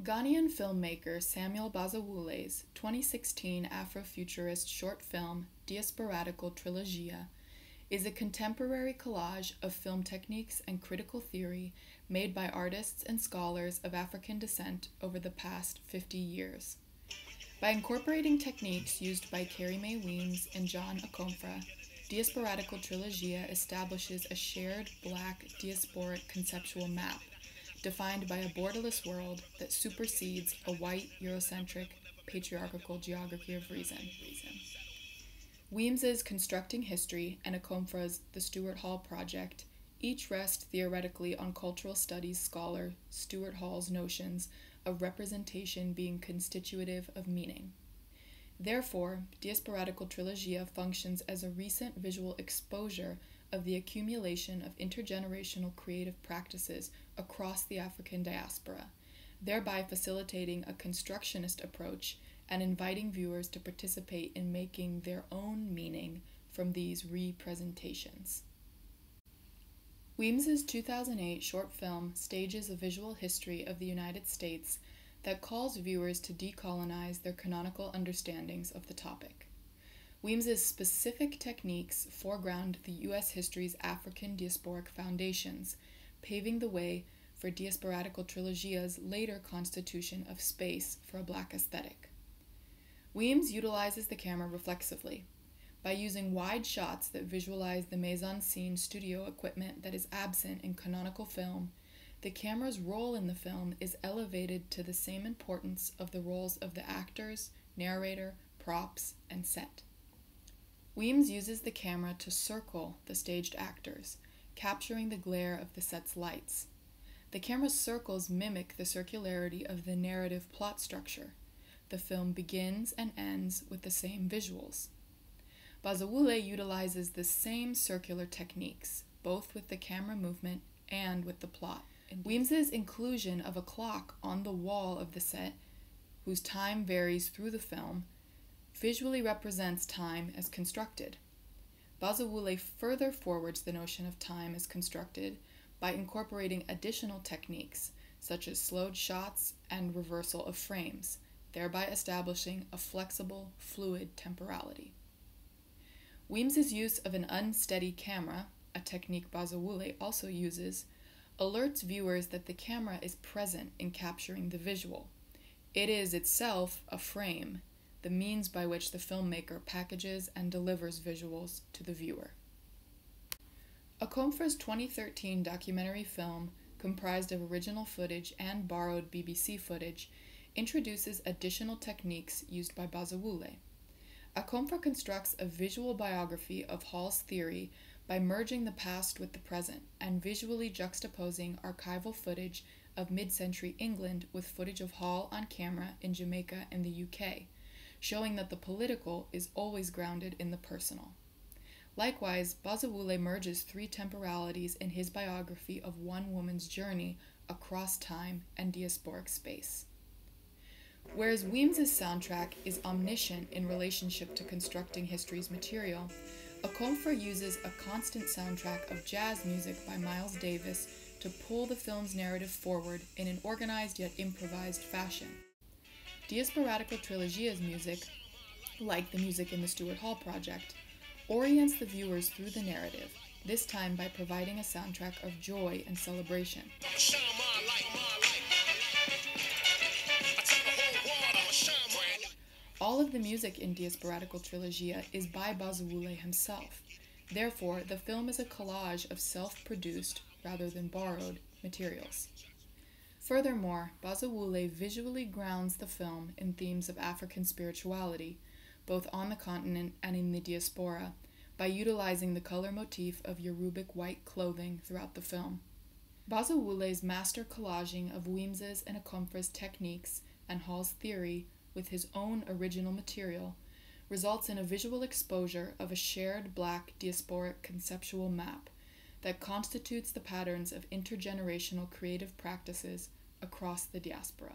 Ghanaian filmmaker Samuel Bazawule's 2016 Afrofuturist short film Diasporadical Trilogia is a contemporary collage of film techniques and critical theory made by artists and scholars of African descent over the past 50 years. By incorporating techniques used by Carrie Mae Weems and John Akomfrah, Diasporadical Trilogia establishes a shared black diasporic conceptual map, defined by a borderless world that supersedes a white Eurocentric patriarchal geography of reason. Weems's Constructing History and Akomfrah's The Stuart Hall Project each rest theoretically on cultural studies scholar Stuart Hall's notions of representation being constitutive of meaning. Therefore, Diasporadical Trilogia functions as a recent visual exposure of the accumulation of intergenerational creative practices across the African diaspora, thereby facilitating a constructionist approach and inviting viewers to participate in making their own meaning from these representations. Weems's 2008 short film stages a visual history of the United States that calls viewers to decolonize their canonical understandings of the topic. Weems's specific techniques foreground the U.S. history's African diasporic foundations, paving the way for Diasporadical Trilogia's later constitution of space for a black aesthetic. Weems utilizes the camera reflexively by using wide shots that visualize the mise en scene studio equipment that is absent in canonical film the camera's role in the film is elevated to the same importance of the roles of the actors, narrator, props, and set. Weems uses the camera to circle the staged actors, capturing the glare of the set's lights. The camera's circles mimic the circularity of the narrative plot structure. The film begins and ends with the same visuals. Bazawule utilizes the same circular techniques, both with the camera movement and with the plot. Weems's inclusion of a clock on the wall of the set, whose time varies through the film, visually represents time as constructed. Bazawule further forwards the notion of time as constructed by incorporating additional techniques such as slowed shots and reversal of frames, thereby establishing a flexible, fluid temporality. Weems's use of an unsteady camera, a technique Bazawule also uses, alerts viewers that the camera is present in capturing the visual. It is itself a frame, the means by which the filmmaker packages and delivers visuals to the viewer. Akomfrah's 2013 documentary film, comprised of original footage and borrowed BBC footage, introduces additional techniques used by Bazawule. Akomfrah constructs a visual biography of Hall's theory by merging the past with the present and visually juxtaposing archival footage of mid century England with footage of Hall on camera in Jamaica and the UK, showing that the political is always grounded in the personal. Likewise, Bazawule merges three temporalities in his biography of one woman's journey across time and diasporic space. Whereas Weems's soundtrack is omniscient in relationship to constructing history's material, Akomfrah uses a constant soundtrack of jazz music by Miles Davis to pull the film's narrative forward in an organized yet improvised fashion. Diasporadical Trilogia's music, like the music in the Stuart Hall Project, orients the viewers through the narrative, this time by providing a soundtrack of joy and celebration. All of the music in Diasporadical Trilogia is by Bazawule himself. Therefore, the film is a collage of self produced, rather than borrowed, materials. Furthermore, Bazawule visually grounds the film in themes of African spirituality, both on the continent and in the diaspora, by utilizing the color motif of Yorubic white clothing throughout the film. Bazawule's master collaging of Weems's and Akomfrah's techniques and Hall's theory with his own original material results in a visual exposure of a shared black diasporic conceptual map that constitutes the patterns of intergenerational creative practices across the diaspora.